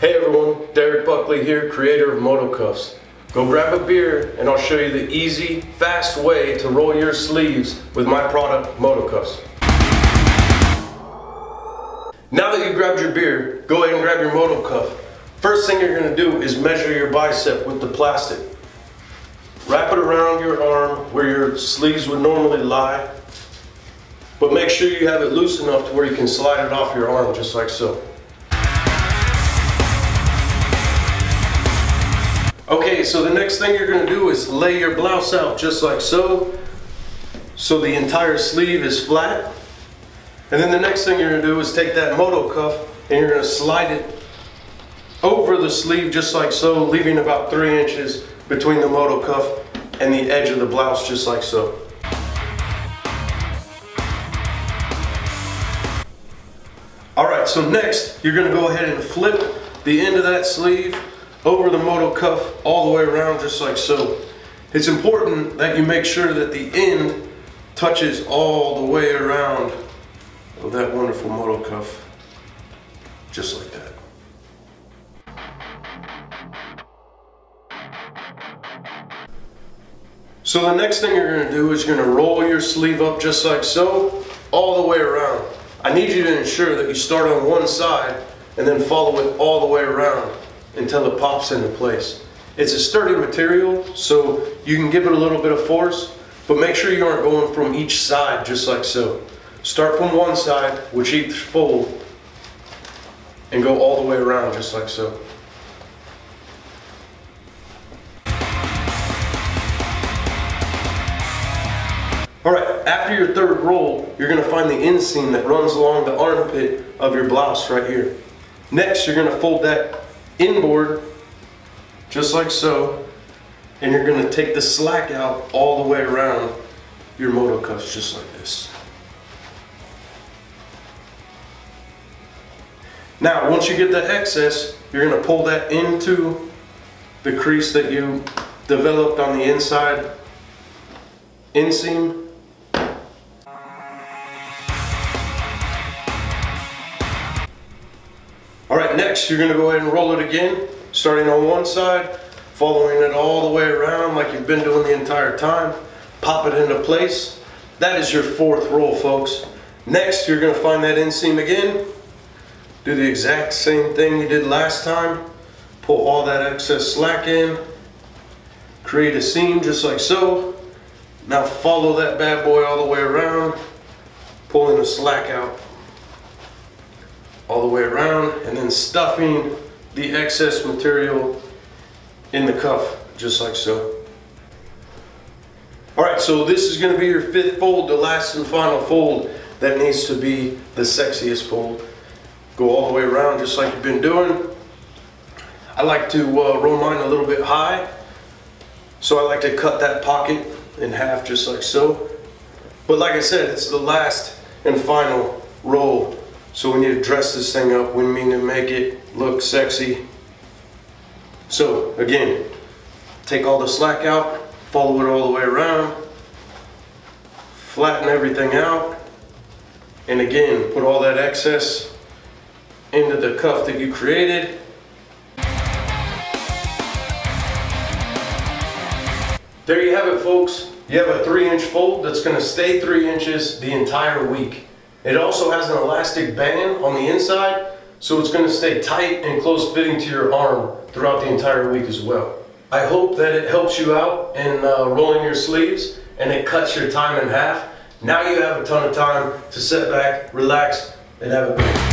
Hey everyone, Derek Buckley here, creator of Moto Cuffs. Go grab a beer and I'll show you the easy, fast way to roll your sleeves with my product, Moto Cuffs. Now that you grabbed your beer, go ahead and grab your Moto Cuff. First thing you're gonna do is measure your bicep with the plastic. Wrap it around your arm where your sleeves would normally lie, but make sure you have it loose enough to where you can slide it off your arm just like so. Okay, so the next thing you're gonna do is lay your blouse out just like so. So the entire sleeve is flat. And then the next thing you're gonna do is take that moto cuff and you're gonna slide it over the sleeve just like so, leaving about three inches between the moto cuff and the edge of the blouse just like so. All right, so next you're gonna go ahead and flip the end of that sleeve over the moto cuff all the way around just like so. It's important that you make sure that the end touches all the way around of that wonderful moto cuff, just like that. So the next thing you're gonna do is you're gonna roll your sleeve up just like so, all the way around. I need you to ensure that you start on one side and then follow it all the way around until it pops into place. It's a sturdy material, so you can give it a little bit of force, but make sure you aren't going from each side just like so. Start from one side which each fold and go all the way around just like so. All right, after your third roll, you're gonna find the inseam that runs along the armpit of your blouse right here. Next, you're gonna fold that inboard, just like so, and you're gonna take the slack out all the way around your moto cuffs, just like this. Now, once you get the excess, you're gonna pull that into the crease that you developed on the inside inseam. Right, next you're gonna go ahead and roll it again, starting on one side, following it all the way around like you've been doing the entire time. Pop it into place. That is your fourth roll, folks. Next, you're gonna find that inseam again, do the exact same thing you did last time. Pull all that excess slack in. Create a seam just like so. Now follow that bad boy all the way around. Pulling the slack out all the way around and then stuffing the excess material in the cuff just like so. All right, so this is gonna be your fifth fold, the last and final fold that needs to be the sexiest fold. Go all the way around just like you've been doing. I like to uh, roll mine a little bit high. So I like to cut that pocket in half just like so. But like I said, it's the last and final roll. So we need to dress this thing up. We mean to make it look sexy. So again, take all the slack out, follow it all the way around, flatten everything out, and again, put all that excess into the cuff that you created. There you have it folks. You have a three inch fold that's gonna stay three inches the entire week. It also has an elastic band on the inside, so it's gonna stay tight and close fitting to your arm throughout the entire week as well. I hope that it helps you out in uh, rolling your sleeves and it cuts your time in half. Now you have a ton of time to sit back, relax, and have a.